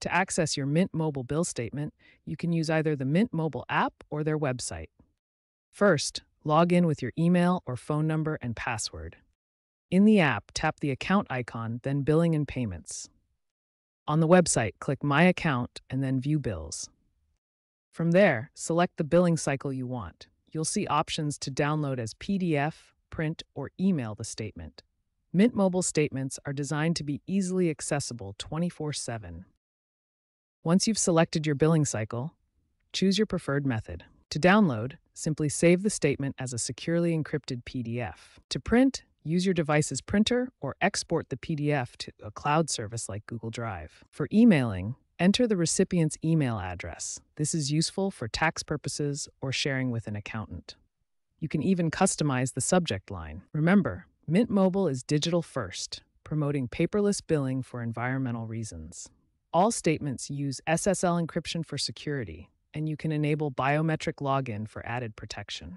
To access your Mint Mobile bill statement, you can use either the Mint Mobile app or their website. First, log in with your email or phone number and password. In the app, tap the account icon, then Billing and Payments. On the website, click My Account and then View Bills. From there, select the billing cycle you want. You'll see options to download as PDF, print, or email the statement. Mint Mobile statements are designed to be easily accessible 24 7. Once you've selected your billing cycle, choose your preferred method. To download, simply save the statement as a securely encrypted PDF. To print, use your device's printer or export the PDF to a cloud service like Google Drive. For emailing, enter the recipient's email address. This is useful for tax purposes or sharing with an accountant. You can even customize the subject line. Remember, Mint Mobile is digital first, promoting paperless billing for environmental reasons. All statements use SSL encryption for security, and you can enable biometric login for added protection.